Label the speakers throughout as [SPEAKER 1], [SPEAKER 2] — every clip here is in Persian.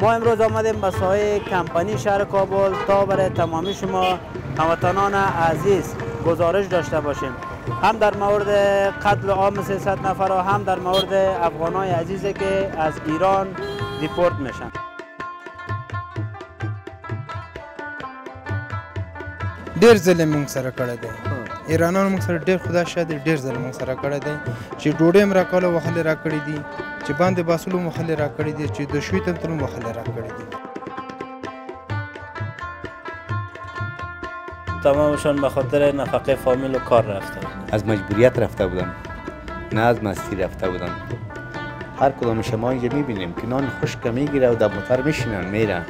[SPEAKER 1] ما امروز آمدیم به ساحه کمپانی شهر کابل تا برای تمامی شما هموطنان عزیز گزارش داشته باشیم. هم در مورد قتل عام 300 نفر و هم در مورد افغانای عزیزی که از ایران دیپورت میشن.
[SPEAKER 2] ډیر ظلم موږ سره کړی ایرانانو موږ سره ډیر خدا شاده ډیر ظلم موږ سره کړی دی. چې ډوډۍ هم راکوله وهلې را کړي دي. چې باندې باسلو هم وهلې را کړي دي. چې د شوي تمتل هم وهلې را کړي دي
[SPEAKER 1] تمامشان به خاطر نفقه فامیل و کار رفته
[SPEAKER 3] از مجبوریت رفته بودن نه از مستی رفته بودن هر کدام شما اینجا می‌بینیم که نان خشک می‌گیره و در موتر میشینن میرن.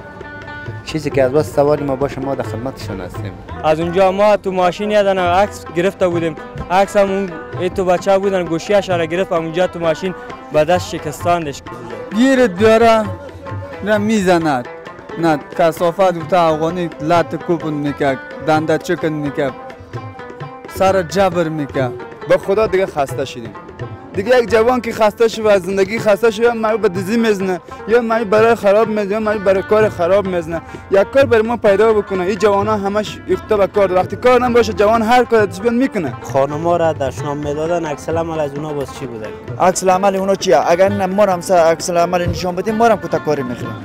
[SPEAKER 3] چیزی که از بس سواری ما باشه ما در خدمتشان هستیم.
[SPEAKER 4] از اونجا ما تو ماشین یادن عکس گرفته بودیم. عکس هم اون ای تو بچه بودن گوشیش را گرفت اونجا تو ماشین به دست شکستاندش
[SPEAKER 5] گیرت بیاره نه می‌زند نه کسافت بوده افغانی لط کوپن می‌کرد دنده چکن می‌کرد سر جبر می‌کرد. به خدا دیگه خسته شدیم. دیگه یک جوان که خسته شد و از زندگی خسته شد یا مایی به دیزی می‌زنه یا مایی برای خراب می‌زنه یا مایی برای کار خراب می‌زنه. یک کار برای ما پیدا بکنه. این جوان ها همش اخته به کار. وقتی کار نباشه جوان هر کار دست بیان می‌کنه.
[SPEAKER 1] خانما را دشنام می‌دادن. عکس العمل از اونا باز چی بوده؟
[SPEAKER 6] عکس العمل اونا چیه؟ اگر نه ما هم سر عکس العمل نشان بدیم ما هم کاری می‌خوریم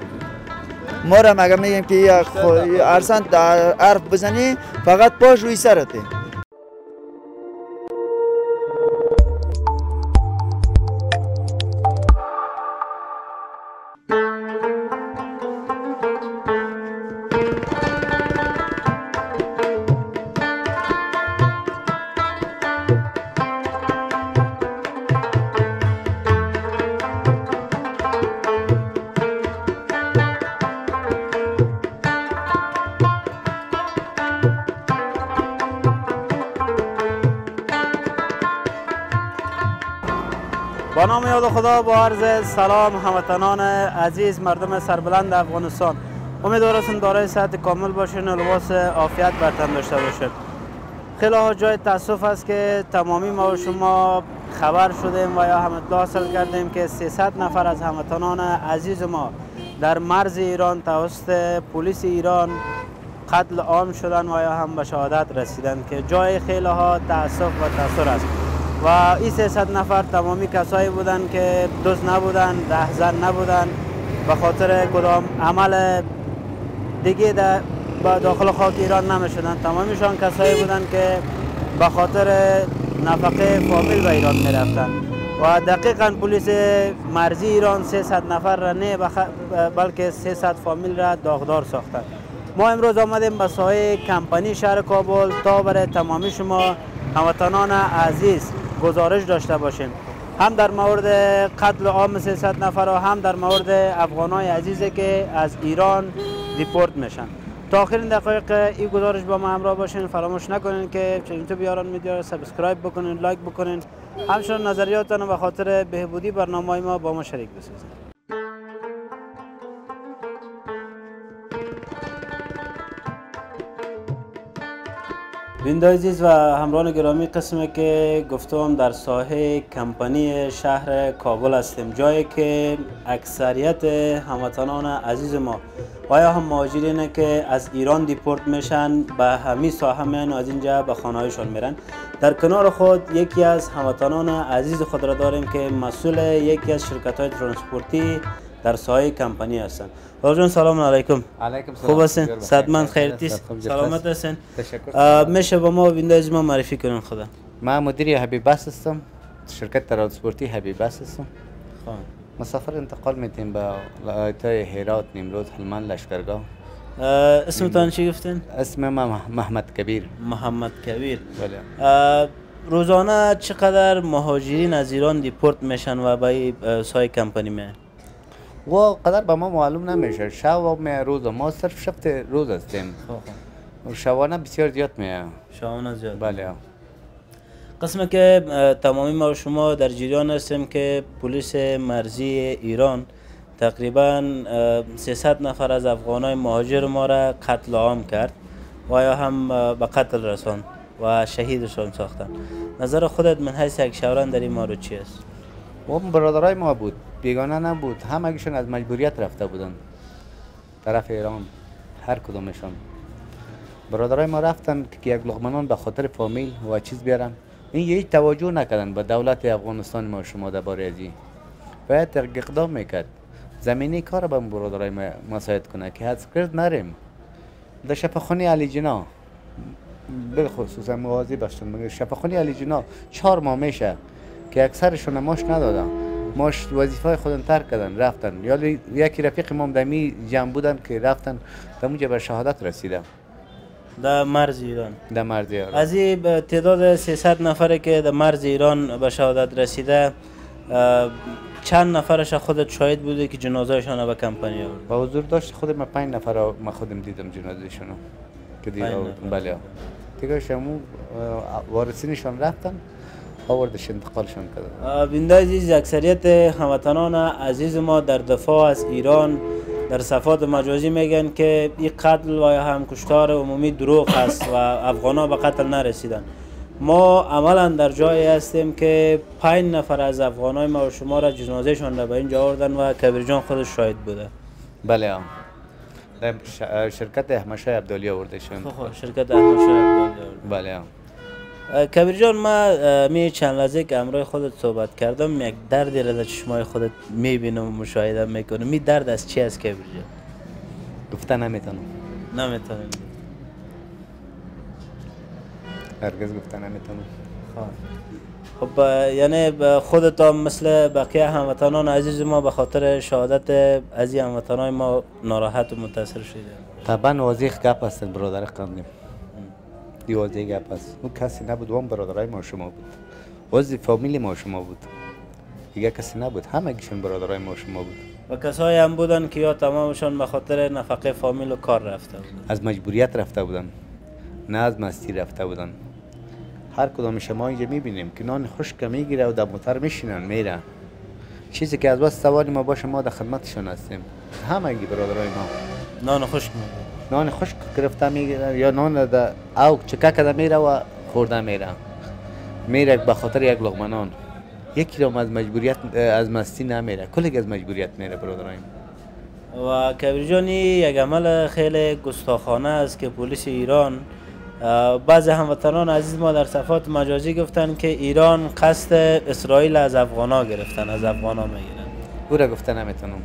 [SPEAKER 6] ما هم اگر میگیم که ارسن در حرف بزنی فقط پاش روی سرته.
[SPEAKER 1] خدا با عرض سلام هموطنان عزیز مردم سربلند افغانستان. امیدوارم دارای صحت کامل باشین و لباس عافیت بر تن داشته باشید. خیلی جای تاسف است که تمامی ما و شما خبر شدیم و یا هم اطلاع حاصل کردیم که 300 نفر از هموطنان عزیز ما در مرز ایران توسط پلیس ایران قتل عام شدن و یا هم به شهادت رسیدن که جای خیلی ها تاسف و تاثر است. و این 300 نفر تمامی کسایی بودند که دوست نبودن رهزن نبودن. به خاطر کدام عمل دیگه در با داخل خاک ایران نمی‌شدن. تمامیشان کسایی بودند که به خاطر نفقه فامیل به ایران می‌رفتن. و دقیقا پلیس مرزی ایران 300 نفر را نه بخ... بلکه 300 فامیل را داغدار ساختند ما امروز آمدیم به ساحه کمپانی شهر کابل. تا برای تمامی شما هموطنان عزیز گزارش داشته باشیم. هم در مورد قتل عام 300 نفر و هم در مورد افغانای عزیزی که از ایران deport میشن. تا آخرین دقایق این گزارش با ما همراه باشین. فراموش نکنین که channel تو بیاران میدیا. رو subscribe بکنین like بکنین. همچنان نظریاتتان به خاطر بهبودی برنامه ما با ما شریک بسازین. عزیز و همراهان گرامی قسمی که گفتم در ساحه کمپانی شهر کابل هستیم. جایی که اکثریت هموطنان عزیز ما و یا هم مهاجرین که از ایران deport میشن به همین ساحه میان و از اینجا به خانهایشان میرن. در کنار خود یکی از هموطنان عزیز خود را داریم که مسئول یکی از شرکت های ترانسپورتی در ساحه کمپانی هستند جان سلام علیکم.
[SPEAKER 3] علیکم سلام.
[SPEAKER 1] خوب هستین؟ صحتمند خیریتیست
[SPEAKER 3] خوب.
[SPEAKER 1] سلامت هستین؟
[SPEAKER 3] تشکر.
[SPEAKER 1] میشه با بیننده های ما معرفی کنین خدا.
[SPEAKER 3] ما مدیر حبیب هستم. شرکت ترانسپورتی حبیب هستم.
[SPEAKER 1] خب.
[SPEAKER 3] مسافر انتقال میتیم به ولایت‌های هرات نیمروز هلمند لشکرگاه.
[SPEAKER 1] آه، اسمتان چی گفتین؟
[SPEAKER 3] اسم ما مح- محمد کبیر.
[SPEAKER 1] محمد کبیر.
[SPEAKER 3] بله.
[SPEAKER 1] روزانه چقدر مهاجرین از ایران دیپورت میشن و به سای کمپانی میان
[SPEAKER 3] و قدر به ما معلوم نمیشه. شب و روز ما صرف شفت روز هستیم. و شبانه بسیار زیاد میه
[SPEAKER 1] شامون زیاد.
[SPEAKER 3] بله.
[SPEAKER 1] قسمه که تمامی ما شما در جریان هستیم که پلیس مرزی ایران تقریبا آه، 300 نفر از افغانای مهاجر ما را قتل عام کرد و یا هم به قتل رساند و شهیدشان ساختن. نظر خودت من حیث یک شوران در این مورد چی است؟
[SPEAKER 3] و برادرای ما بود. بیگانه نبود. همگیشون از مجبوریت رفته بودن. طرف ایران هر کدومشان برادرای ما رفتن که یک لغمنان به خاطر فامیل و چیز بیارن. این یه توجه نکردن به دولت افغانستان ما شما درباره ازی باید اقدام می‌کرد. زمینی کار به برادرای ما مساعد کنه که حد کرد نریم. در شفاخانه علی جنا. بالخصوص موازی باشتن مگه علی جنا چهار ماه میشه که اکثرشون ماش ندادن. ماش وظیفه خودن ترک کردن رفتن. یا یکی رفیق ما دمی جمع بودن که رفتن. در اونجا به شهادت رسیدن
[SPEAKER 1] در مرز ایران.
[SPEAKER 3] در مرز ایران.
[SPEAKER 1] از این تعداد 300 نفره که در مرز ایران به شهادت رسیده چند نفرش خودت شاهد بوده که جنازهشان به کمپانی آورد؟
[SPEAKER 3] با حضور داشت خود ما پنج نفر را ما خودم دیدم جنازهشون که.
[SPEAKER 1] نفر.
[SPEAKER 3] بله. دیگه شمو وارثینشان رفتن. آوردش انتقالشان کردن
[SPEAKER 1] بنده عزیز اکثریت هموطنان عزیز ما در دفاع از ایران در صفات مجازی میگن که این قتل و هم کشتار عمومی دروغ است و افغان به قتل نرسیدن. ما عملا در جایی هستیم که پنج نفر از افغان های ما و شما را جنازهشان را به اینجا آوردن و کبیر جان خودش شاهد بوده.
[SPEAKER 3] بله ش- شرکت احمدشاه عبدالی آوردشون.
[SPEAKER 1] خب شرکت احمد شاه ابدالی آورد.
[SPEAKER 3] بله آه.
[SPEAKER 1] کبیر جان ما می چند لحظه که امروی خودت صحبت کردم یک دردی را در چشمای خودت می‌بینم و مشاهده می‌کنم می درد از چی است کبیر جان
[SPEAKER 3] گفته نمی‌تونم.
[SPEAKER 1] نمی‌تونم.
[SPEAKER 3] هرگز گفته نمی‌تونم.
[SPEAKER 1] خب. اه، یعنی خودت هم مثل بقیه هموطنان عزیز ما به خاطر شهادت از این هموطنان ما ناراحت و متاثر شده
[SPEAKER 3] طبعا واضح گپ است برادر قندیم دی واضح گپ است اون کسی نبود اون برادرای ما شما بود. عضو فامیل ما شما بود. دیگه کسی نبود. همگیشون برادرای ما شما بود.
[SPEAKER 1] و کسایی هم بودن که یا تمامشان به خاطر نفقه فامیل و کار رفته بودن.
[SPEAKER 3] از مجبوریت رفته بودن. نه از مستی رفته بودن. هر کدام شما اینجا می‌بینیم که نان خشک می‌گیره و در موتر میشینن میره. چیزی که از بس سوال ما باشه ما در خدمتشون هستیم. همگی برادرای ما.
[SPEAKER 1] نان خشک می‌بود.
[SPEAKER 3] نان خشک گرفته می‌گیره یا نان در او چکه کده میره و خورده میره. میره به خاطر یک لقمه نان یکی رو از مجبوریت از مستی نمیره کلی از مجبوریت میره برادرایم
[SPEAKER 1] و کبیر جانی یک عمل خیلی گستاخانه است که پلیس ایران اه، بعضی هموطنان عزیز ما در صفات مجازی گفتن که ایران قصد اسرائیل از افغانا گرفتن از افغانا می‌گیرن.
[SPEAKER 3] او را گفته نمی‌تونم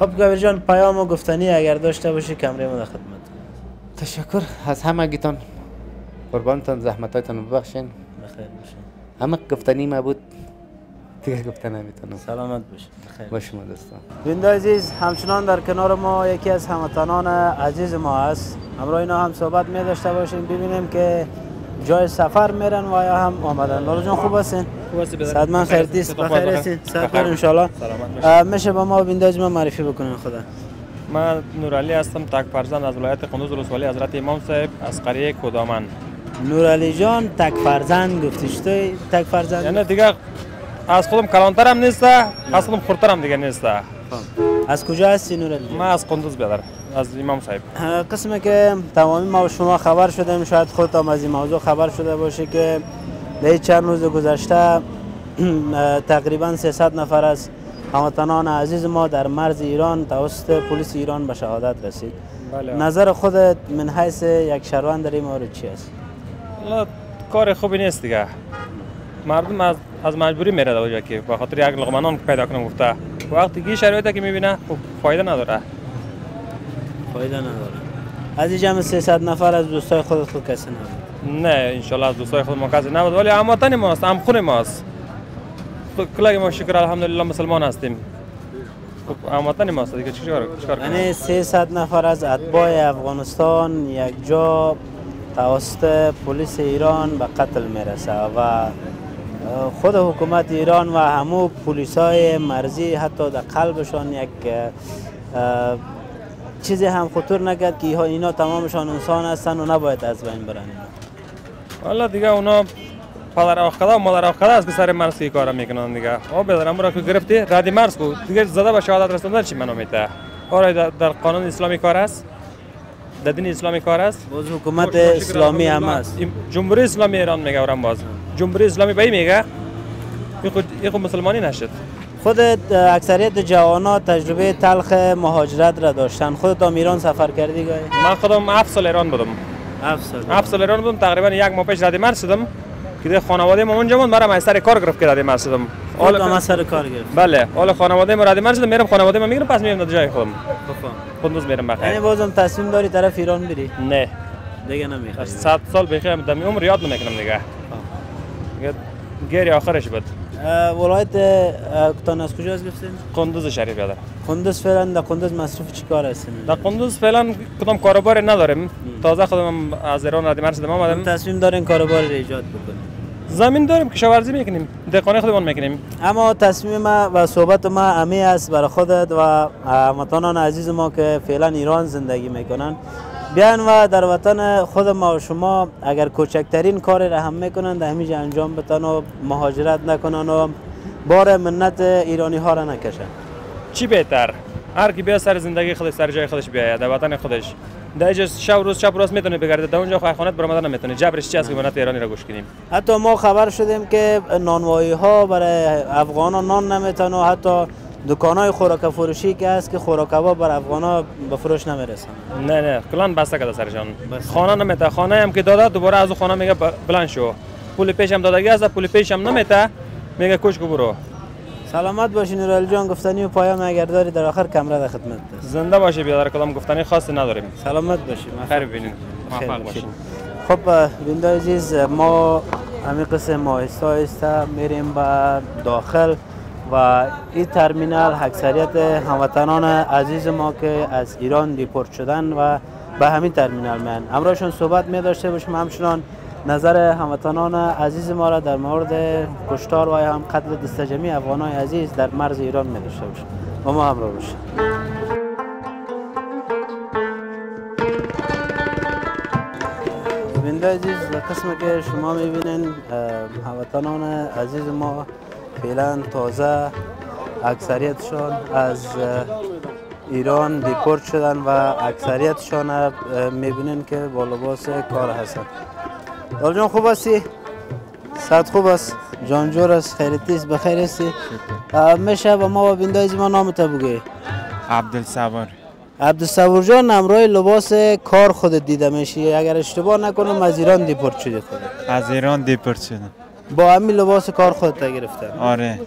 [SPEAKER 1] خب کبیر جان پیام و گفتنی اگر داشته باشی کمره ما در خدمت.
[SPEAKER 3] تشکر. از همگیتان قربانتان زحمتاتان ببخشین.
[SPEAKER 1] بخیر باشین
[SPEAKER 3] همه گفتنی ما بود دیگه گفته نمی‌تونم.
[SPEAKER 1] سلامت باشین بخیر.
[SPEAKER 3] با شما دوستان.
[SPEAKER 1] بنده عزیز همچنان در کنار ما یکی از هموطنان عزیز ما است. همراه اینا هم صحبت می داشته باشیم ببینیم که جای سفر میرن و یا هم آمدن. لالا جان خوب هستین؟ صد من خیر دیست بخیر هستین؟ صد بر انشالله. میشه با ما عزیز ما معرفی بکنین خدا.
[SPEAKER 7] من نورالی هستم تک فرزند از ولایت قندوز ولسوالی حضرت امام صاحب از قریه کدامن.
[SPEAKER 1] نور علی جان تک فرزند گفتی چطوری تک فرزند؟
[SPEAKER 7] یعنی دیگه از خودم کلانترم نیسته از خودم خورترم دیگه نیسته.
[SPEAKER 1] از کجا هستی نور علی جان؟
[SPEAKER 7] من از قندوز بیادر از امام صاحب.
[SPEAKER 1] قسمی که تمامی ما شما خبر شدیم شاید خودت هم از این موضوع خبر شده باشه که در چند روز گذشته تقریبا 300 نفر از هموطنان عزیز ما در مرز ایران توسط پلیس ایران به شهادت رسید.
[SPEAKER 7] بله.
[SPEAKER 1] نظر خودت من حیث یک شهروند در این مورد چی است؟
[SPEAKER 7] کار خوبی نیست دیگه. مردم از از مجبوری میره در اونجا که به خاطر یک لقمه نان پیدا کنم گفته وقتی این شرایطی که می‌بینه خب فایده نداره.
[SPEAKER 1] فایده نداره. از این جمع 300 نفر از دوستای خودت خود کسی نبود.
[SPEAKER 7] نه انشالله از دوستای خود ما کسی نبود ولی هموطن ماست هم خون ماست. کلای ما شکر الحمدلله مسلمان هستیم. خب هموطن ماست دیگه چیکار چیکار
[SPEAKER 1] یعنی 300 نفر از اتباع افغانستان یک جا توسط پلیس ایران به قتل می‌رسه و خود حکومت ایران و همو پلیس های مرزی حتی در قلبشان یک چیزی هم خطور نکرد که اینا تمامشان انسان هستن و نباید از بین برن.
[SPEAKER 7] والا دیگه اونا پدر آخدا و مادر آخدا است که سر مرز که کار می‌کنن دیگه. او بدرم را که گرفتی ردی مرز کو دیگه زده به شهادت رسوندن چی منو میته آره در, قانون اسلامی کار است. در دین اسلامی کار است.
[SPEAKER 1] باز حکومت اسلامی هم است.
[SPEAKER 7] جمهوری اسلامی ایران میگه باز. جمهوری اسلامی به این میگه؟ این خود این خود مسلمانی نشد.
[SPEAKER 1] خودت اه، اکثریت جوانها تجربه تلخ مهاجرت را داشتن. خودت هم ایران سفر کردی گاهی؟
[SPEAKER 7] من خودم 7 سال ایران بودم.
[SPEAKER 1] هفت سال.
[SPEAKER 7] 7 سال ایران بودم تقریبا یک ماه پیش رادی مرز شدم. که خانواده ما اونجا بود مرا سر کار گرفت که مرز شدم. حالا
[SPEAKER 1] هم سر کار گرفت
[SPEAKER 7] بله حالا خانواده ما رادی مرز شدم میرم خانواده ما می‌گیرم پس میرم جای خودم.
[SPEAKER 1] بفهم.
[SPEAKER 7] خودم میرم
[SPEAKER 1] یعنی
[SPEAKER 7] بخیر
[SPEAKER 1] بازم تصمیم داری طرف ایران بری؟
[SPEAKER 7] نه.
[SPEAKER 1] دیگه نمی‌خوای.
[SPEAKER 7] 100 سال بخیر دمی عمر یاد نمی‌کنم دیگه. دیگه گیری آخرش بود.
[SPEAKER 1] ولایت کتان از کجا از گفتین؟
[SPEAKER 7] قندوز شریف یادم.
[SPEAKER 1] قندوز فعلا در قندوز مصروف چی کار هستین؟
[SPEAKER 7] در قندوز فعلا کدام کاروباری نداریم. تازه خودم از ایران رادی مرز شدم آمدم
[SPEAKER 1] تصمیم دارین کاروبار را ایجاد بکنیم
[SPEAKER 7] زمین داریم کشاورزی می‌کنیم دهقانی خودمان می‌کنیم.
[SPEAKER 1] اما تصمیم ما و صحبت ما امی است برای خودت و هموطنان عزیز ما که فعلا ایران زندگی می‌کنن. بیان و در وطن خود ما و شما اگر کوچکترین کاری را هم می‌کنن در همیشه انجام بتن و مهاجرت نکنن و بار منت ایرانی ها را نکشن
[SPEAKER 7] چی بهتر؟ هر کی بیا سر زندگی خودش سر جای خودش بیاید در وطن خودش. در اینجا شب روز شب روز می‌تونه بگرده. در اونجا خواهی خانت برآمدن نمی‌تونه. جبرش چی است که منت ایرانی را گوش کنیم؟
[SPEAKER 1] حتی ما خبر شدیم که نانوایی ها برای افغان ها نان نمیتن و حتی دکان های خوراک فروشی که هست که خوراک ها بر افغان ها به فروش نمی‌رسن.
[SPEAKER 7] نه نه. کلان بسته کرده سرشان. خانه نمیته. خانه هم که داده دوباره از خانه میگه بلند شو. پول پیش هم دادگی است پول پیش هم نمیته. میگه کش کو برو.
[SPEAKER 1] سلامت باشین نورال جان. گفتنی و پایام اگر داری در آخر کمره در خدمت. است
[SPEAKER 7] زنده باشه بیادر کدام گفتنی خاصی نداریم.
[SPEAKER 1] سلامت باشین
[SPEAKER 7] خیر ببینید موفق.
[SPEAKER 1] باشین خب بینده عزیز ما همین قسم آهسته آهسته میریم به داخل. و این ترمینال اکثریت هموطنان عزیز ما که از ایران دیپورت شدن و به همین ترمینال میان. امروزشون صحبت می داشته باشیم. همچنان نظر هموطنان عزیز ما را در مورد کشتار و هم قتل دستجمی افغانای عزیز در مرز ایران می داشته باشیم. با ما همراه باشید. بینده عزیز قسم که شما می‌بینین هموطنان عزیز ما فعلا تازه اکثریتشان از ایران دیپورت شدن و اکثریتشان می‌بینین که با لباس کار هستن. دال جان خوب هستی؟ صد خوب است؟ جان جور است؟ خیرتی است بخیر هستی؟ میشه به ما و بینده عزیز ما نامت بگی
[SPEAKER 8] عبدالصبور.
[SPEAKER 1] عبدالصبور جان همراه لباس کار خودت دیده میشی. اگر اشتباه نکنم از ایران دیپورت شدی خودت.
[SPEAKER 8] از ایران دیپورت شدم.
[SPEAKER 1] با همین لباس کار خودت گرفتن
[SPEAKER 8] آره.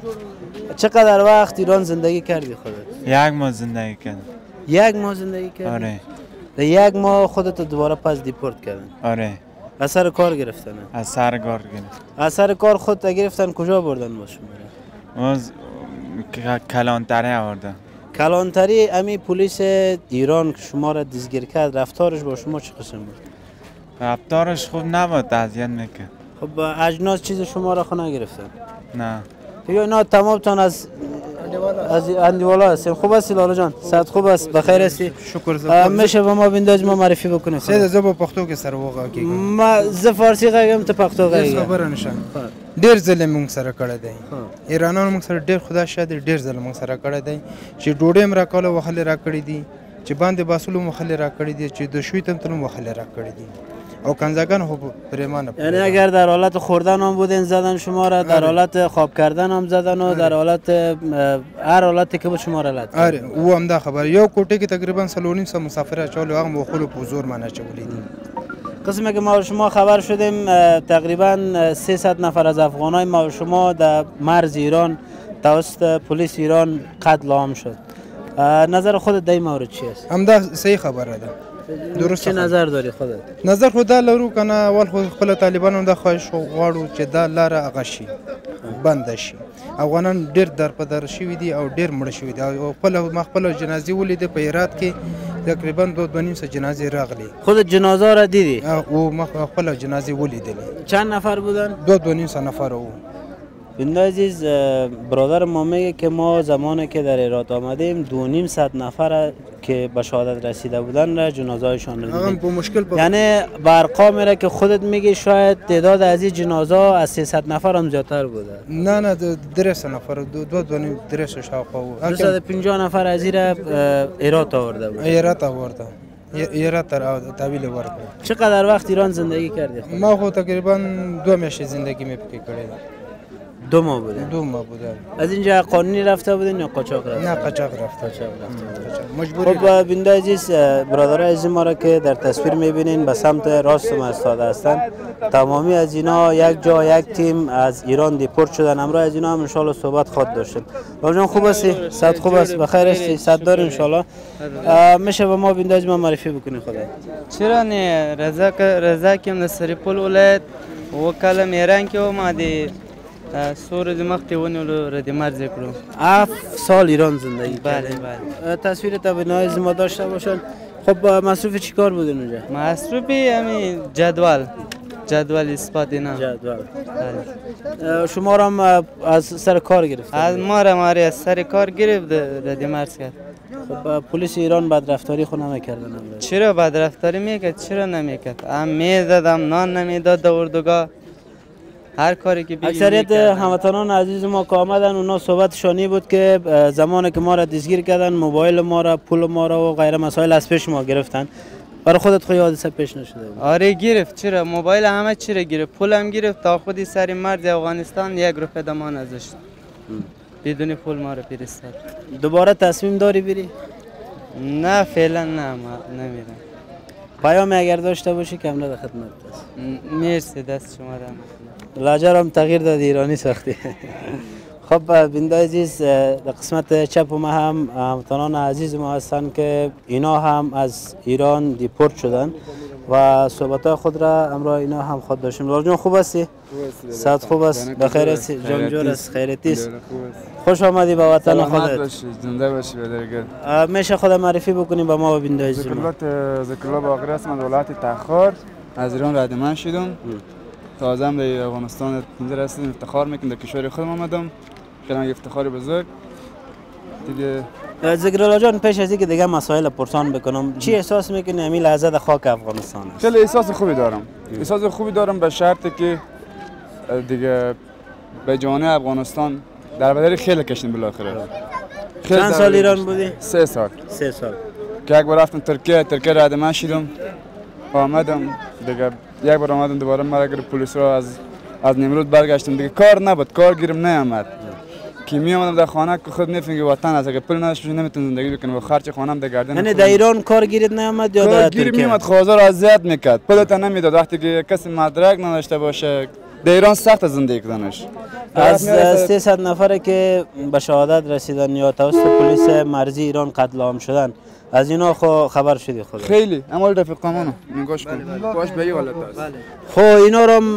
[SPEAKER 1] چقدر وقت ایران زندگی کردی خودت؟
[SPEAKER 8] یک ماه زندگی کردم.
[SPEAKER 1] یک ماه زندگی کردی؟
[SPEAKER 8] آره.
[SPEAKER 1] در یک ماه خودت رو دوباره پس دیپورت کردن.
[SPEAKER 8] آره.
[SPEAKER 1] اثر کار گرفتن.
[SPEAKER 8] از سرگار گرفت
[SPEAKER 1] اثر کار خودت گرفتن کجا بردن با شما
[SPEAKER 8] از کلانتره آوردم
[SPEAKER 1] کلانتری امی پلیس ایران که شما را دزگیر کرد. رفتارش با شما چه قسم بود؟
[SPEAKER 8] رفتارش خوب نبود اذیت می‌کرد.
[SPEAKER 1] خب اجناس چیز شما را خو نگرفتن؟
[SPEAKER 8] نه.
[SPEAKER 1] دیگه اینا تمامتان از از اندیوالا هستیم خوب هستی لالا جان؟ صد خوب است؟ بخیر هستی؟
[SPEAKER 2] شکر
[SPEAKER 1] میشه به ما بنداز ما معرفی بکنه
[SPEAKER 2] سید زه په پښتو کې سره وغږیږم
[SPEAKER 1] ما زه فارسی غږم ته پښتو
[SPEAKER 2] هیڅ
[SPEAKER 1] غږی
[SPEAKER 2] خبره نشه ډیر ظلم موږ سره کړی دی. ایرانانو موږ سره ډیر خدا شاده ډیر ظلم موږ سره کړی دی. چې ډوډۍ هم راکوله وهلې راکړي دي چې باندې باسلو مخلې راکړي دي چې د شوی تم تلو مخلې راکړي دي او کنزگان خو پریمانه.
[SPEAKER 1] یعنی اگر در حالت خوردن هم بودین زدن شما را در حالت خواب کردن هم زدن و در حالت اه، هر حالتی که بود شما را لد
[SPEAKER 2] اره و هم دا خبر یو کوټه کې تقریبا سلونیم سه مسافر اچولو هغه مخلو په زور منه چولې دي.
[SPEAKER 1] قسمی که ما شما خبر شدیم تقریبا اه، 300 نفر از افغانای ما شما در مرز ایران توسط پلیس ایران قتل عام شد. نظر خودت در این مورد چی است؟
[SPEAKER 2] همدا صحیح خبره ده. درست
[SPEAKER 1] چه نظر داری خودت؟
[SPEAKER 2] نظر خو دا لرو کنه اول خو خپل طالبانو د خواهش غواړو چې دا لاره هغه شي بند شي. افغانان ډیر در په در شوي دي او ډیر مړه شوي دي. او خپل ما خپل جنازې ولیدې په هرات کې تقریبا دو دوه نیم سه جنازې راغلي
[SPEAKER 1] خودت جنازه را دیدی؟
[SPEAKER 2] او ما خپل جنازې ولیدلې.
[SPEAKER 1] چند نفر بودن؟
[SPEAKER 2] دو دوه نیم سه نفر وو
[SPEAKER 1] بنده عزیز برادر ما میگه که ما زمانی که در ایرات آمدیم دو نیم صد نفر که به شهادت رسیده بودن را جنازه هایشان را دیدیم
[SPEAKER 2] مشکل
[SPEAKER 1] یعنی به ارقام میره که خودت میگی شاید تعداد از این جنازه از 300 نفر هم زیادتر بوده.
[SPEAKER 2] نه نه د- درې سه نفر دو دوه دوه نیم وو هغه
[SPEAKER 1] 250 نفر از این را ایرات آورده بود.
[SPEAKER 2] هرات آورده. هرات تر تحویل ورکړ
[SPEAKER 1] چقدر وقت ایران زندگی کردی خود
[SPEAKER 2] ما خو تقریبا دوه میاشتې زندگی مې پکې کړې ده
[SPEAKER 1] دو ماه بوده.
[SPEAKER 2] دو ماه بوده.
[SPEAKER 1] از اینجا قانونی رفته بودین یا قاچاق رفته؟
[SPEAKER 2] نه قاچاق رفته.
[SPEAKER 1] قاچاق رفته.
[SPEAKER 2] مجبوری
[SPEAKER 1] خب بینده عزیز برادرای عزیز ما را که در تصویر می‌بینین به سمت راست ما استاده هستند تمامی از اینا یک جا یک تیم از ایران دیپورت شدن. امروز از اینا هم انشالله صحبت خود داشتیم جان خوب هستی؟ صد خوب است بخیر هستی؟ صد دار انشالله میشه به ما عزیز ما معرفی بکنی خدا
[SPEAKER 9] چرا نه؟ رضا که رضا کیم د سرپل ولایت. و کله میران کې وم د سور د مخ ته ونیولو ردی مرز کړو.
[SPEAKER 1] هفت سال ایران زندگی
[SPEAKER 9] بله. بله.
[SPEAKER 1] تصویر تبینای از ما داشته باشن. خب مصروف چیکار بودین اونجا؟
[SPEAKER 9] مصروفی همین جدول. جدول اثبات اینا.
[SPEAKER 1] جدول.
[SPEAKER 9] بله.
[SPEAKER 1] شما را هم از سر کار گرفت
[SPEAKER 9] از ما را ماری از سر کار گرفت ردی مرز کرد.
[SPEAKER 1] خب پلیس ایران بدرفتاری خود نمی‌کردن امروز.
[SPEAKER 9] چرا بدرفتاری می‌کرد؟ چرا نمی‌کرد؟ هم می‌زدم نان نمی‌داد در اردوگاه هر کاری که
[SPEAKER 1] اکثریت. هموطنان عزیز ما که آمدن اونا صحبتشانی بود که زمانی که ما را دستگیر کردن موبایل ما را پول ما را و غیره مسائل از پیش ما گرفتن. برای خودت خود حادثه پیش نشده بود.
[SPEAKER 9] آره گرفت. چرا؟ موبایل همه چرا گرفت. پولم گرفت. تا خودی سر مرز افغانستان یک روپه دما نذاشت بدون پول ما رو فرستاد
[SPEAKER 1] دوباره تصمیم داری بری؟
[SPEAKER 9] نه فعلا نه ما نمیرم.
[SPEAKER 1] پیام اگر داشته باشی کم در خدمت است
[SPEAKER 9] م- مرسی دست شما را
[SPEAKER 1] لهجه را هم تغییر داد ایرانی ساختی. خب بینده عزیز در قسمت چپ ما هم هموطنان عزیز ما هستند که اینا هم از ایران دیپورت شدن و صحبت خود را امرا اینا هم خود داشتیم. لال جان خوب هستی؟ صد خوب است بخیر هستی؟ جان جور است خیرتی است خوش آمدی به وطن خودت.
[SPEAKER 5] زنده باشی بدرگرد
[SPEAKER 1] میشه خود معرفی بکنیم به ما و بینده عزیز ما.
[SPEAKER 5] ذکرالله ذکرالله باقر هستم از ولایت تخار از ایران ردمن شدم. تازه هم به افغانستان اینجا رسیدم افتخار می‌کنم در کشور خودم آمدم. هم افتخار بزرگ. دیگه
[SPEAKER 1] ذکر جان پیش از اینکه دیگه مسائل پرسان بکنم چی احساس می‌کنی همین لحظه در خاک افغانستان است؟
[SPEAKER 5] خیلی احساس خوبی دارم. احساس خوبی دارم به شرطی که دیگه به جوانه افغانستان در بدری خیلی کشیم بالاخره.
[SPEAKER 1] چند سال ایران. بودی؟
[SPEAKER 5] سه سال.
[SPEAKER 1] سه سال.
[SPEAKER 5] که یک بار رفتم ترکیه ترکیه ردمن شدم آمدم دیگه یک بار آمدم دوباره مرا گرفت پلیس را از از نمرود برگشتم دیگه کار نبود. کار گیرم نیامد. که می آمدم در خانه که خود می‌فهمی که وطن است. اگه پول نداشت نمی‌تونم زندگی بکنم و خرچ خانم در گردن
[SPEAKER 1] یعنی. در ایران کار گیرت نیامد یا در ترکیه؟
[SPEAKER 5] میومد خوازار اذیت می‌کرد. پولت نمی‌داد. وقتی که کسی مدرک نداشته باشه در ایران سخت زندگی کردنش
[SPEAKER 1] از
[SPEAKER 5] طرف میرسه-
[SPEAKER 1] 300 نفره که به شهادت رسیدن یا توسط پلیس مرزی ایران قتل عام شدن از اینا خو خبر شدی خود
[SPEAKER 5] خیلی. اما رفیقامونو نگاش کن. باش به این حالت است
[SPEAKER 1] خو اینا رو هم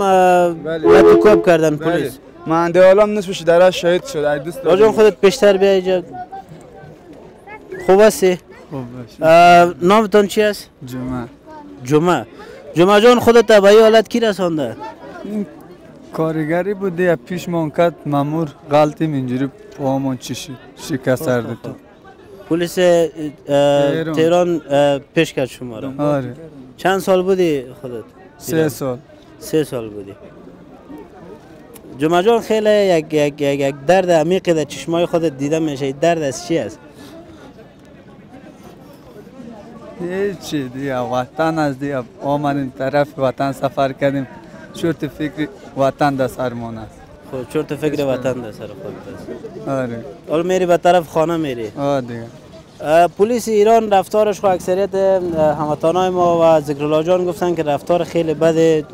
[SPEAKER 5] بله.
[SPEAKER 1] لطو کردن پلیس
[SPEAKER 5] من ده عالم نصفش در شهید شد. ای دوست دارم.
[SPEAKER 1] خودت پیشتر بیا اینجا. خوب هستی؟ نامتان چی است؟
[SPEAKER 5] جمعه.
[SPEAKER 1] جمعه. جمعه جان خودت به این حالت کی رسانده؟
[SPEAKER 5] کارگری بوده یا پیش کرد مامور. غلطیم اینجوری پاهمون چی شکست کرده تو
[SPEAKER 1] پلیس
[SPEAKER 5] تهران.
[SPEAKER 1] پیش کرد شما را
[SPEAKER 5] آره.
[SPEAKER 1] چند سال بودی خودت؟
[SPEAKER 5] سه سال.
[SPEAKER 1] سه سال بودی. جمعه جان خیلی یک, یک, یک, یک درد عمیقی در چشمای خودت دیده میشه درد از چی است؟
[SPEAKER 5] هیچی دیگه. وطن از دیگه. آمدیم طرف وطن سفر کردیم. شورت فکر وطن در سرمان است.
[SPEAKER 1] خب چرت فکر وطن در سر خودت است
[SPEAKER 5] آره.
[SPEAKER 1] حالا میری به طرف خانه میری.
[SPEAKER 5] آه دیگه.
[SPEAKER 1] پلیس ایران رفتارش خو اکثریت هموطنای ما و ذکرالله جان گفتن که رفتار خیلی بد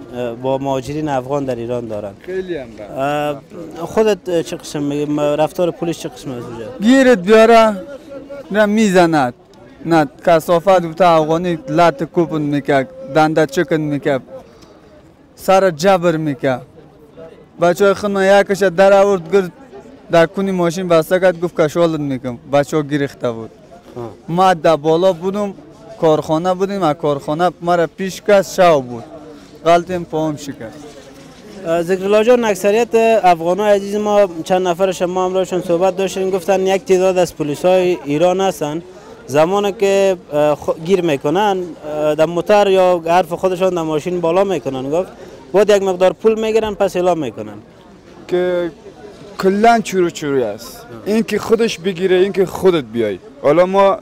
[SPEAKER 1] با مهاجرین افغان در ایران دارن.
[SPEAKER 5] خیلی هم
[SPEAKER 1] اه، خودت چه قسم میگی؟ رفتار پلیس چه قسم از
[SPEAKER 5] گیرت بیاره نه می‌زند. نه کسافت بوده افغانی لط کوپن می‌کرد دنده چکن می‌کرد سر جبر می‌کرد. بچه های خود من یکش در آورد گرد در کنی ماشین بسته کرد گفت کشالت میکن بچه ها گریخته بود. ما در بالا بودم کارخانه بودیم از کارخانه مرا پیش کس شو بود. غلطیم پاهم شکست.
[SPEAKER 1] ذکرالله جان اکثریت افغانای عزیز ما چند نفرش ما همراهشون صحبت داشتیم گفتن یک تعداد از پلیس های ایران هستن. زمانی که گیر می‌کنن در موتر یا حرف خودشان در ماشین بالا می‌کنن گفت. بعد یک مقدار پول می‌گیرن پس اعلام می‌کنن
[SPEAKER 5] که کلا چورو چوری است این که خودش بگیره این که خودت بیای حالا ما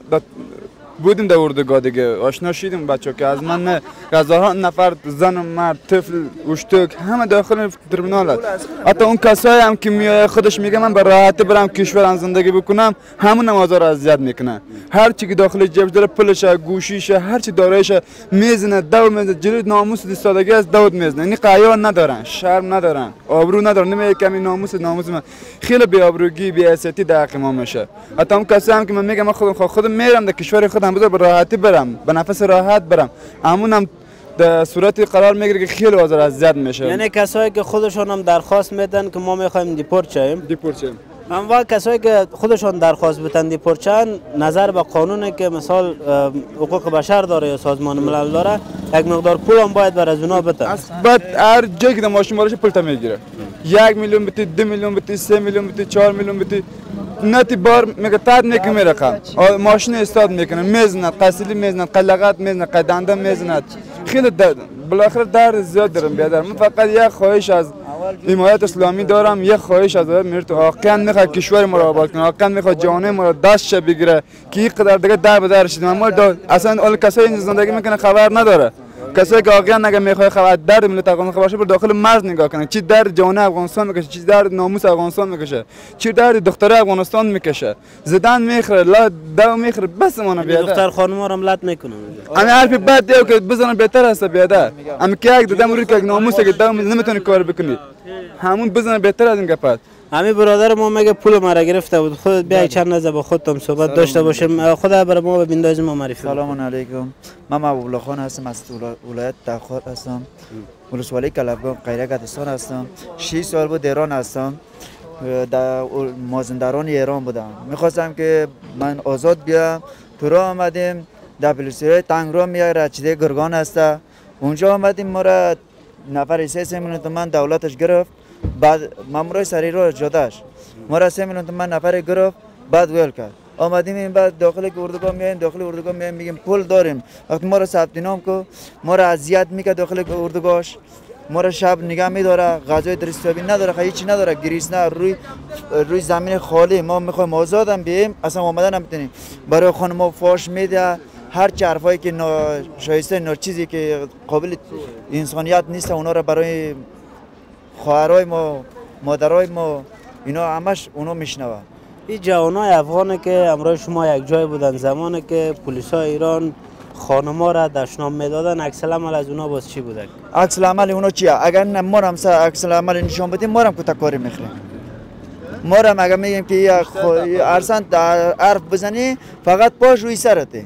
[SPEAKER 5] بودیم در اردوگاه دیگه. آشنا شدیم بچه که از من نه. هزارها نفر زن و مرد طفل وشتک همه داخل ترمینال هست. حتی اون کسایی هم که میای خودش میگه من به راحتی برم کشورم زندگی بکنم همون هم آزار اذیت می‌کنه. هر چی که داخل جیبش داره پلش گوشیش هر چی دارایش می‌زنه دور می‌زنه. جلوی ناموس ایستادگی از دود می‌زنه. یعنی قیان ندارن شرم ندارن آبرو ندارن. نمیگه کمی ناموس ناموس من. خیلی بی آبروگی بی حیثیتی در میشه. حتی اون کسی هم که من میگم من خودم خود خودم میرم در کشور خودم بذار به راحتی برم. به نفس راحت برم. هم در صورتی قرار می‌گیره که خیلی آزار اذیت میشه.
[SPEAKER 1] یعنی کسایی که خودشون هم درخواست میدن که ما می‌خوایم دیپورت شویم؟
[SPEAKER 5] دیپورت شیم
[SPEAKER 1] اما کسایی که خودشون درخواست بتن دیپورت نظر به قانونه که مثال حقوق بشر داره یا سازمان ملل داره یک مقدار پول هم باید بر از اونا بتن
[SPEAKER 5] بعد هر جایی که ماشین باشه پول تا می‌گیره. یک میلیون بتی دو میلیون بتی سه میلیون بتی چهار میلیون بتی نتی بار میگه تاد می‌کنه رقم آ، ماشین استاد می‌کنه. می‌زند قسیلی می‌زند قلقات می‌زند قدنده می‌زند خیلی درد بالاخره درد زیاد دارم بیادر. من فقط یک خواهش از حمایت اسلامی دارم. یک خواهش از دولت میرت واقعا می‌خواد کشور ما را آباد کنه. واقعا می‌خواد جامعه ما را دستش بگیره. که این قدر دیگه در به در شدیم اما اصلا اول کسایی زندگی می‌کنه خبر نداره. کسایی که واقعا اگه می‌خواد خبر درد ملت افغانستان خبر شه بر داخل مرز نگاه کنه. چی درد جامعه افغانستان می‌کشه چی درد ناموس افغانستان می‌کشه چی درد دختره افغانستان می‌کشه. زدن می‌خره لا دو می‌خره بس مانا بیاده.
[SPEAKER 1] دختر خانم رو لط می‌کنن
[SPEAKER 5] امی حرف بد دیو که بزنن بهتر است بیاده. امی که یک دادم روی که ناموس که دام نمی‌تونی کار بکنی. همون بزنن بهتر از این گپت.
[SPEAKER 1] همین برادر ما میگه پول ما را گرفته بود؟ خود بیا چند نزد با خودتون صحبت داشته باشیم. خدا برای ما بندازیم ما معرفی.
[SPEAKER 6] سلام علیکم. من محبوب خان هستم از ولا- ولایت تخار هستم. ولسوالی کلبگان قیره گدستان هستم. 6 سال بود ایران هستم. در مازندران ایران بودم. می‌خواستم که من آزاد بیام. تو راه آمدیم. در پلیسی تنگ را میای رچیده گرگان هسته اونجا آمدیم. ما را نفر سه سه تومن دولتش گرفت. بعد مامورای سری رو جداش ما را سه میلیون تومن نفر گرفت بعد ویل کرد. آمدیم این بعد داخل اردوگاه میایم داخل اردوگاه میایم میگیم پول داریم. وقتی ما را ثبت نام کو ما را اذیت می‌کرد داخل اردوگاهش. ما را شب نگاه میداره غذای درستیابی نداره خیلی چی نداره گریس نه روی روی زمین خالی. ما می‌خوایم آزادم بیایم اصلا آمدن نمی‌تونیم. برای خانم فاش میده. هر چه حرفایی که ناشایسته نا چیزی که قابل انسانیت نیست اونا را برای خواهرای ما مادرای ما اینا همش اونا میشنوه
[SPEAKER 1] این جوانای افغانه که امروز شما یک جای بودن زمانی که پلیس ایران خانما را دشنام می‌دادن عکس العمل از اونا باز چی بوده؟
[SPEAKER 6] عکس العمل اونا چیه؟ اگر نه ما هم سر عکس العمل نشان بدیم ما هم کتککاری می‌خوریم ما هم اگر میگیم که در حرف بزنی فقط پاش روی سرته.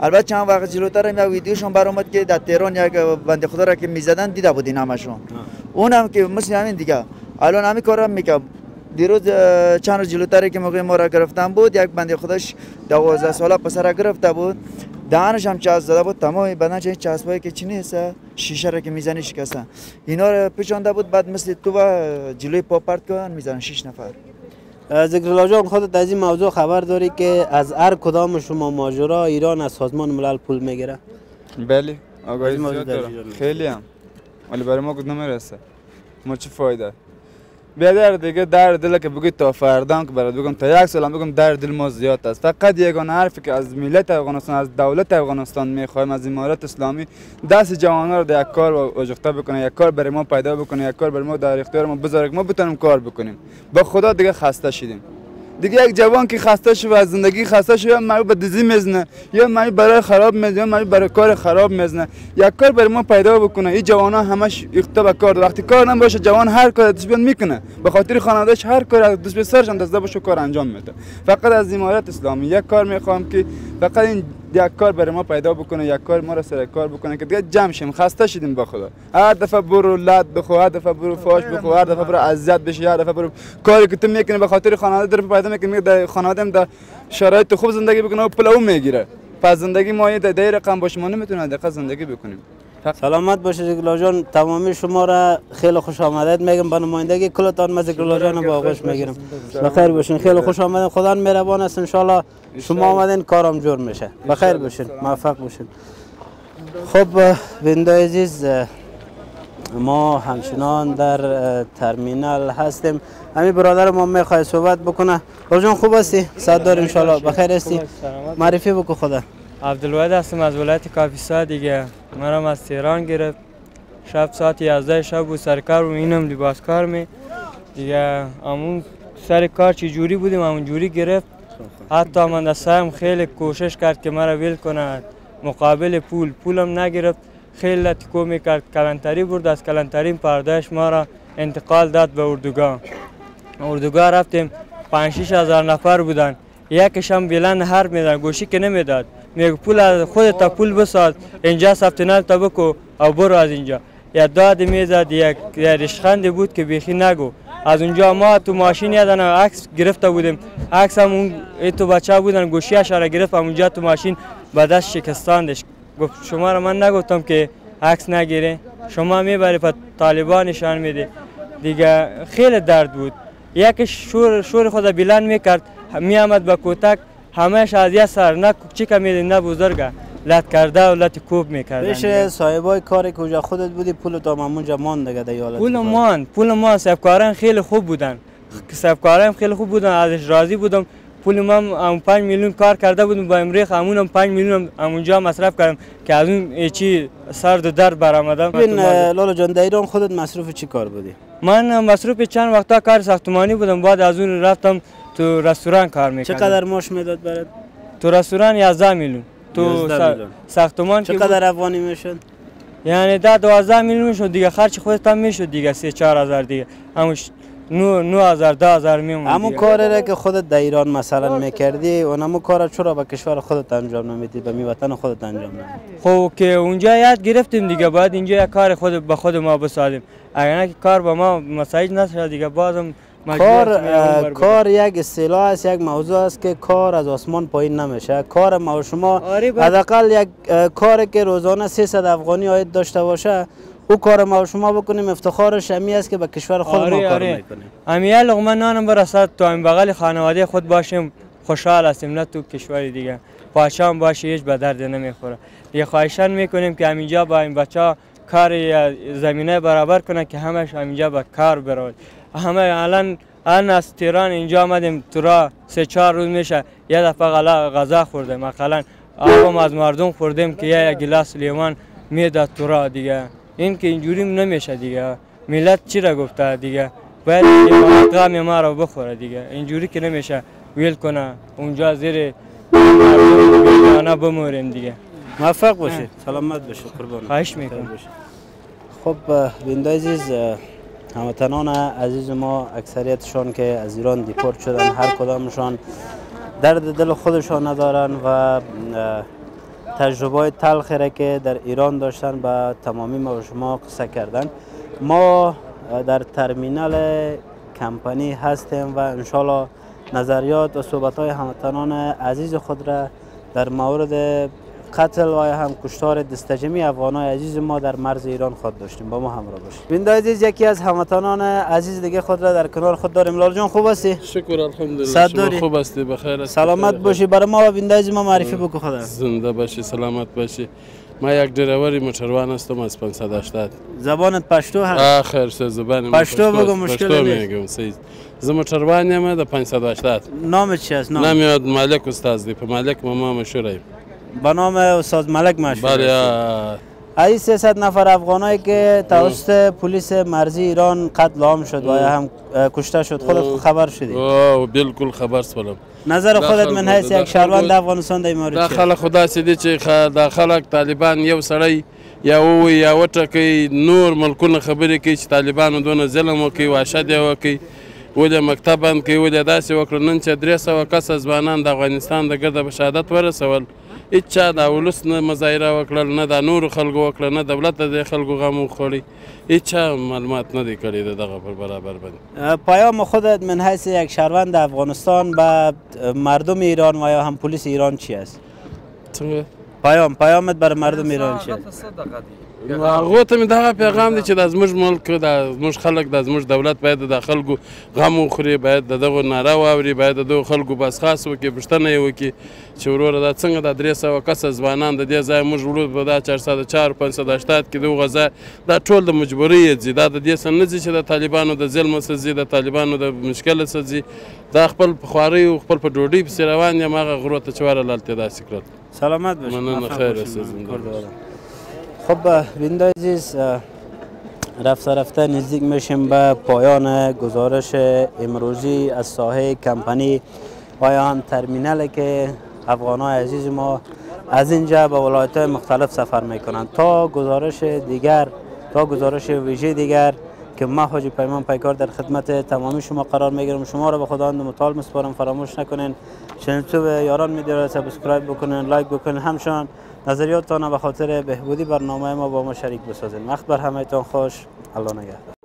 [SPEAKER 6] البته چند وقت جلوتر هم یک ویدیوشون برآمد که در تهران یک بنده خدا را که می‌زدن دیده بودین همشون. اون هم که مثل همین دیگه. الان همین کار هم می‌کنم دیروز چند روز جلوتری که موقع ما را گرفتن بود یک بنده خودش دوازده ساله پسر را گرفته بود. دهنش هم چسب زده بود. تمام بدنش این چسبایی که چی نیست شیشه را که می‌زنی شکستن اینا رو پیچانده بود بعد مثل تو و جلوی پا پرت کردن می‌زنن شش نفر.
[SPEAKER 1] ذکر جان خودت از این موضوع خبر داری که از هر کدام شما ماجرا ایران از سازمان ملل پول می‌گیره؟
[SPEAKER 5] بله آگاهی خیلی هم. ولی برای ما کدوم نمی‌رسه ما چه فایده بیادر دیگه در دل که بگوی تا فردان که برات بگم تا یک سال بگم در دل ما زیاد است فقط یگانه حرفی که از ملت افغانستان از دولت افغانستان می‌خوایم از امارات اسلامی دست جوانان رو در یک کار واجخته بکنه یک کار برای ما پیدا بکنه یک کار برای ما در اختیار ما بذاره ما بتونیم کار بکنیم با خدا دیگه خسته شدیم دیگه یک جوان که خسته شده از زندگی خسته شده یا به دیزی می‌زنه یا معلوم برای خراب می‌زنه یا برای کار خراب می‌زنه. یک کار برای ما پیدا بکنه. این جوان ها همش اخته به کار وقتی کار نباشه جوان هر کار دست بیاد می‌کنه. به خاطر خانوادهش هر کار دست به سرش دست باشه کار انجام میده. فقط از امارت اسلامی یک کار می‌خوام که فقط این یک کار برای ما پیدا بکنه یک کار ما را سر کار بکنه که دیگه جمع شیم. خسته شدیم با خدا. هر دفعه برو لد بخو هر دفعه برو فاش بخو هر دفعه برو اذیت بشی هر دفعه برو کاری که تو می‌کنی به خاطر خانواده در پیدا می‌کنی در خانواده در شرایط خوب زندگی بکنه و پول او می‌گیره. پس زندگی ما یه در رقم باشه ما نمی‌تونیم دقیقا زندگی بکنیم.
[SPEAKER 1] سلامت باشید ذکر جان تمامی شما را خیلی خوش آمدید میگم به نمایندگی کلتان من ذکر جان با آغوش می‌گیرم بخیر باشین خیلی خوش آمدین خدا مهربان است ان شما آمدین کارم جور میشه بخیر باشین موفق باشین خب بنده عزیز ما همچنان در ترمینال هستیم همین برادر ما می‌خواد صحبت بکنه جان خوب هستی صد دار ان بخیر هستی معرفی بکن خدا
[SPEAKER 4] عبدالواحد هستم از ولایت کاپیسا دیگه. مرا از تهران گرفت. شب ساعت 11 شب بود سر کار و اینم لباس کار می. دیگه همون سر کار چی جوری بودیم؟ همون جوری گرفت. حتی من دستم خیلی کوشش کرد که مرا ویل کنه مقابل پول. پولم نگرفت. خیلی لطیکو می‌کرد. کلانتری برد. از کلانتری پردهش ما را انتقال داد به اردوگاه. اردوگاه رفتیم. پنج شیش هزار نفر بودن. یکش هم بلند حرف میدن گوشی که نمی‌داد. میگه پول از خودت تا پول بساز. اینجا ثبت نام تا بکو او برو از اینجا. یا داد می‌زد یک رشخندی بود که بیخی نگو. از اونجا ما تو ماشین یادن عکس گرفته بودیم. عکس هم اون تو بچه بودن گوشیش را گرفت اونجا تو ماشین به دست شکستاندش گفت شما را من نگفتم که عکس نگیره شما می‌بری په طالبان نشان میده دیگه خیلی درد بود. یکش شور شور خود بلند می‌کرد. می آمد به کوتک همهش از یه سر نه کوچیک میده نه بزرگه. لط کرده و لط کوب می‌کردن
[SPEAKER 1] پیش صاحبای کاری که اونجا خودت بودی پول تو هم اونجا مان دیگه در یالت
[SPEAKER 4] پول مان پول مان سبکاران خیلی خوب بودن. سبکاران خیلی خوب بودن ازش راضی بودم. پول ما هم 5 میلیون کار کرده بودم با امریخ همون هم 5 میلیون هم اونجا مصرف کردم که از اون چی سرد و در برآمدم.
[SPEAKER 1] ببین لالا جان در ایران خودت مصروف چی کار بودی؟
[SPEAKER 4] من مصروف چند وقتا کار ساختمانی بودم بعد از اون رفتم تو رستوران کار می‌کردم
[SPEAKER 1] چقدر ماش می‌داد برات؟
[SPEAKER 4] تو رستوران 11 میلیون. تو
[SPEAKER 1] 11
[SPEAKER 4] سا-
[SPEAKER 1] میلیون.
[SPEAKER 4] ساختمان
[SPEAKER 1] چقدر افغانی می‌شد؟
[SPEAKER 4] یعنی ده 12 میلیون می‌شد دیگه. خرج خودت هم می‌شد دیگه. 3 4 هزار دیگه. همش 9 9000 10000 میمون
[SPEAKER 1] همون
[SPEAKER 4] دیگه.
[SPEAKER 1] کاری را که خودت در ایران مثلا می‌کردی همون کار را چرا به کشور خودت انجام نمیدی؟ به می وطن خودت انجام نمیدی؟
[SPEAKER 4] خب که اونجا یاد گرفتیم دیگه. باید اینجا یک کار خود به خود ما بسازیم. اگر نه کار به ما مساعد نشه دیگه. بازم
[SPEAKER 1] کار
[SPEAKER 4] یه
[SPEAKER 1] کار یک اصطلاح است یک موضوع است که کار از آسمان پایین نمیشه. کار ما شما
[SPEAKER 4] آره، باید-
[SPEAKER 1] حداقل یک کاری که روزانه 300 افغانی آید داشته باشه او کار ما شما بکنیم افتخارش همی است که به کشور خود ما
[SPEAKER 4] آره
[SPEAKER 1] کار
[SPEAKER 4] آره.
[SPEAKER 1] می‌کنیم.
[SPEAKER 4] امیه لغمه نانم برسد تو این بغل خانواده خود باشیم خوشحال هستیم نه تو کشور دیگه. پاچه هم باشه هیچ به درد نمی‌خوره. دیگه خواهشان می‌کنیم که همینجا با این بچه کار زمینه برابر کنه که همش همینجا به کار برود. همه الان الان از تهران اینجا آمدیم. تو را سه چهار روز میشه. یه دفعه غلا غذا خوردیم. مثلا آبم از مردم خوردیم که یه گلاس لیوان می‌داد تو را دیگه. این که اینجوری نمیشه دیگه. ملت چی را گفته دیگه؟ باید قام ما رو بخوره دیگه. اینجوری که نمیشه ویل کنه. اونجا زیر مردم بموریم دیگه.
[SPEAKER 1] موفق باشید سلامت باشید قربان
[SPEAKER 4] خواهش می‌کنم.
[SPEAKER 1] خب بینده عزیز هموطنان عزیز ما اکثریتشان که از ایران دیپورت شدن هر کدامشان درد دل خودشان ندارن و تجربه تلخی را که در ایران داشتن به تمامی ما شما قصه کردن. ما در ترمینال کمپانی هستیم و انشالله نظریات و صحبت های هموطنان عزیز خود را در مورد قتل و یا هم کشتار دستجمی افغانای عزیز ما در مرز ایران خود داشتیم با ما همراه باشید. بینده عزیز یکی از هموطنان عزیز دیگه خود را در کنار خود داریم. لال جان خوب هستی؟
[SPEAKER 10] شکر الحمدلله. شما؟ خوب هستی؟ بخیر هستی.
[SPEAKER 1] سلامت. باشی. برای ما و بینده عزیز ما معرفی بکو خدا
[SPEAKER 10] زنده باشی سلامت باشی. ما یک دریوری موټروان هستم از 580
[SPEAKER 1] زبانت پشتو هست؟
[SPEAKER 10] آخر سه زبان
[SPEAKER 1] پشتو بگو، مشکل نیست.
[SPEAKER 10] صحیح زه موټروان یم د 580
[SPEAKER 1] نام چی است نام.
[SPEAKER 10] یاد مالک استاد دی. په مالک ما ما مشهور یم.
[SPEAKER 1] به نام استاد ملک مشهور
[SPEAKER 10] بله
[SPEAKER 1] ای 300 نفر افغانایی که توسط پلیس مرزی ایران قتل عام شد و هم کشته شد خودت خبر شدی
[SPEAKER 10] او بالکل خبر سولم
[SPEAKER 1] نظر خودت من
[SPEAKER 10] دا
[SPEAKER 1] یک شهروند افغانستان در این
[SPEAKER 10] دا
[SPEAKER 1] مورد چی
[SPEAKER 10] خلک خدا سي دي چې خ- دا خلک طالبان یو سړی یا ووي یا وټکوي نور ملکونه خبرې کوي چې طالبانو دونه ظلم وکړي وحشت یې وکړي ولې مکتب بند کوي ولې داسې وکړه نن چې درې سوه کسه ځوانان د افغانستان د ګرده په شهادت ورسول هیچا دا ولس نه مظاهره وکړل نه دا نورو خلکو وکړه نه دولت د خلکو غم وخوړي هیچا معلومات نه دی کړی د دغه پر برابر باندې.
[SPEAKER 1] پیام خودت من حیث یک شهروند افغانستان به مردم ایران و یا هم پلیس ایران چی است؟
[SPEAKER 10] څنګه؟
[SPEAKER 1] پیام پیامت بر مردم ایران چی است
[SPEAKER 10] هغه ته مې دغه پیغام دی چې د زموږ ملک د زموږ خلک د زموږ دولت باید د خلکو غم وخوري باید د دغه ناره واوري باید د دغه خلکو بس خاص وکړي پوښتنه یې وکړي چې وروره دا څنګه د درې سوه کسه ځوانان د دې ځای موږ وړو په دا چهار سوه چهار پنځ سوه اشتات کې دغه ځای دا ټول د مجبورۍ ځي. دا د دې څه نه ځي چې د طالبانو د ظلم څه ځي د طالبانو د مشکل څه ځي دا خپل په خوارۍ او خپل په ډوډۍ پسې روان یم هغه غرو ته چې ورلالتې داسې کړل.
[SPEAKER 1] سلامت باشید
[SPEAKER 10] مننه، خیر
[SPEAKER 1] باشید. خب بینده عزیز رفته نزدیک میشیم به پایان گزارش امروزی از ساحه کمپانی پایان ترمینالی که افغان عزیز ما از اینجا به ولایت های مختلف سفر می‌کنند. تا گزارش دیگر تا گزارش ویژه دیگر که ما حاجی پیمان پیکار در خدمت تمامی شما قرار می‌گیرم شما را به خداوند متعال میسپارم فراموش نکنین. channel یاران media ره subscribe بکنین like بکنین. همشان نظریاتتان به خاطر بهبودی برنامه ما با ما شریک بسازین. وقت بر همهتان خوش. الله نگهدار.